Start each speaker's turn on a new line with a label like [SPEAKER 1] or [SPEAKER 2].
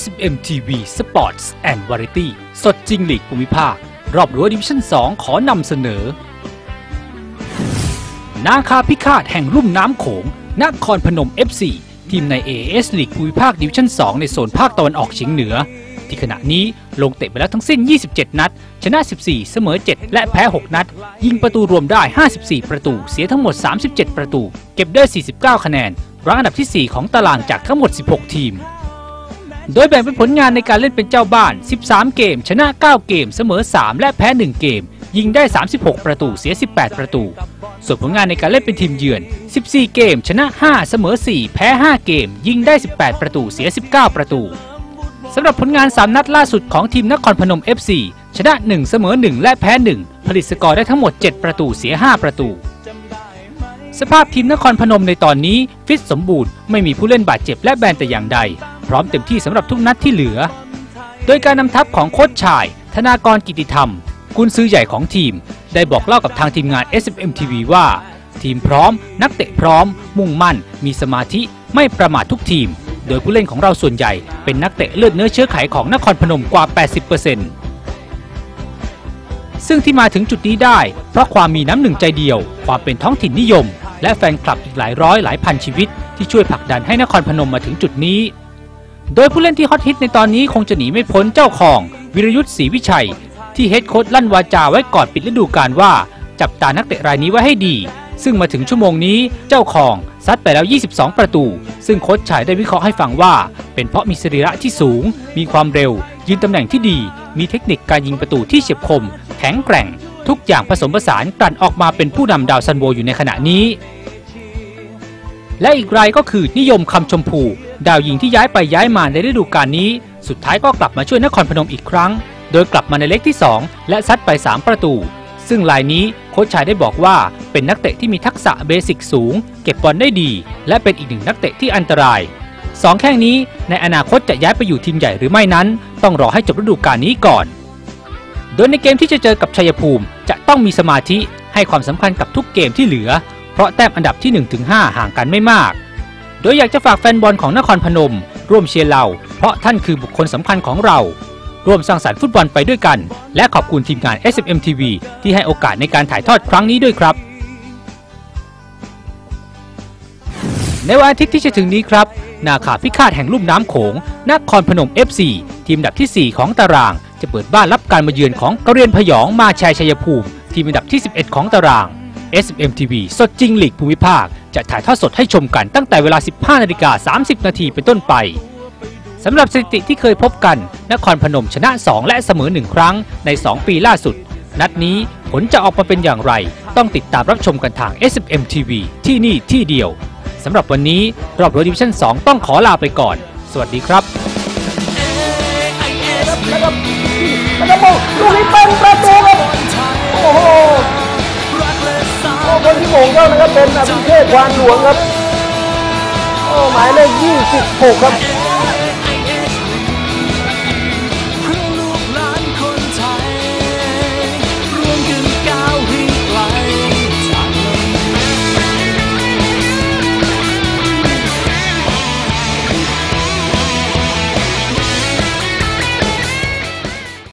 [SPEAKER 1] SMM TV Sports and Variety สดจริงลีกภูมิภาค รอบรั้วดิวิชั่น 2 ขอนำเสนอ นาคาพิฆาตแห่งลุ่มน้ำโขงนครพนม FC ทีมใน AS ลีกภูมิภาคดิวิชั่น 2 ในโซนภาคตะวันออกเฉียงเหนือ ที่ขณะนี้ลงเตะไปแล้วทั้งสิ้น 27 นัด ชนะ 14 เสมอ 7 และแพ้ 6 นัด ยิงประตูรวมได้ 54 ประตู เสียทั้งหมด 37 ประตู เก็บได้ 49 คะแนนรั้งอันดับที่ 4 ของตารางจากทั้งหมด 16 ทีม โดยแบ่งเป็นผลงานในการเล่นเป็นเจ้าบ้าน 13 เกม ชนะ 9 เกม เสมอ 3 และแพ้ 1 เกม ยิงได้ 36 ประตู เสีย 18 ประตู ส่วนผลงานในการเล่นเป็นทีมเยือน 14 เกม ชนะ 5 เสมอ 4 แพ้ 5 เกม ยิงได้ 18 ประตู เสีย 19 ประตูสำหรับผลงาน 3 นัดล่าสุดของทีมนครพนม FC ชนะ 1 เสมอ 1 และแพ้ 1 ผลิตสกอร์ได้ทั้งหมด 7 ประตู เสีย 5 ประตู สภาพทีมนครพนมในตอนนี้ฟิตสมบูรณ์ ไม่มีผู้เล่นบาดเจ็บและแบนแต่อย่างใด พร้อมเต็มที่สำหรับทุกนัดที่เหลือ โดยการนำทัพของโค้ชชาย ธนากรกิติธรรม กุนซื้อใหญ่ของทีม ได้บอกเล่ากับทางทีมงาน SMM TV ว่า ทีมพร้อม นักเตะพร้อม มุ่งมั่น มีสมาธิไม่ประมาททุกทีม โดยผู้เล่นของเราส่วนใหญ่ เป็นนักเตะเลือดเนื้อเชื้อไขของนครพนมกว่า 80%ซึ่งที่มาถึงจุดนี้ได้ เพราะความมีน้ำหนึ่งใจเดียว ความเป็นท้องถิ่นนิยม และแฟนคลับอีกหลายร้อยหลายพันชีวิตที่ช่วยผลักดันให้นครพนมมาถึงจุดนี้ โดยผู้เล่นที่ฮอตฮิตในตอนนี้คงจะหนีไม่พ้นเจ้าของ วิรยุทธ์ศรีวิชัย ที่ head coach ลั่นวาจาไว้ก่อนปิดฤดูกาลว่า จับตานักเตะรายนี้ไว้ให้ดี ซึ่งมาถึงชั่วโมงนี้เจ้าของซัดไปแล้ว 22 ประตู ซึ่งโค้ชชายได้วิเคราะห์ให้ฟังว่า เป็นเพราะมีสรีระที่สูง มีความเร็ว ยืนตำแหน่งที่ดี มีเทคนิคการยิงประตูที่เฉียบคม แข็งแกร่ง ทุกอย่างผสมผสานกลั่นออกมาเป็นผู้นำดาวซันโวอยู่ในขณะนี้ และอีกรายก็คือนิยมคำชมพู ดาวยิงที่ย้ายไปย้ายมาในฤดูกาลนี้ สุดท้ายก็กลับมาช่วยนครพนมอีกครั้ง โดยกลับมาในเล็กที่ 2 และซัดไป 3 ประตู ซึ่งรายนี้โค้ชชายได้บอกว่าเป็นนักเตะที่มีทักษะเบสิกสูง เก็บบอลได้ดี และเป็นอีกหนึ่งนักเตะที่อันตรายสองแข้งนี้ในอนาคตจะย้ายไปอยู่ทีมใหญ่หรือไม่นั้น ต้องรอให้จบฤดูกาลนี้ก่อน โดยในเกมที่จะเจอกับชัยภูมิจะต้องมีสมาธิให้ความสำคัญกับทุกเกมที่เหลือ เพราะแต้มอันดับที่1-5ห่างกันไม่มาก โดยอยากจะฝากแฟนบอลของนครพนม ร่วมเชียร์เรา เพราะท่านคือบุคคลสำคัญของเรา ร่วมสร้างสรรค์ฟุตบอลไปด้วยกัน และขอบคุณทีมงาน SMM TV ที่ให้โอกาสในการถ่ายทอดครั้งนี้ด้วยครับ ในวันอาทิตย์ที่จะถึงนี้ครับ นาคาพิฆาตแห่งลุ่มน้ำโขงนครพนม FC ทีมดับที่ 4 ของตาราง จะเปิดบ้านรับการมาเยือนของกระเรียนพยองมาชัยชัยภูมิ ทีมอันดับที่ 11 ของตาราง SMM TV สดจริงหลีกภูมิภาค จะถ่ายทอดสดให้ชมกันตั้งแต่เวลา 15นาฬิกา30 นาทีเป็นต้นไปสำหรับสถิติที่เคยพบกัน นครพนมชนะ 2 และเสมอ 1 ครั้งใน 2 ปีล่าสุด นัดนี้ผลจะออกมาเป็นอย่างไร ต้องติดตามรับชมกันทาง SMM TV ที่นี่ที่เดียวสำหรับวันนี้รอบรถดิวิชั่น 2 ต้องขอลาไปก่อน สวัสดีครับ
[SPEAKER 2] ควานหลวงครับ โอ้หมายเลข26 ครับ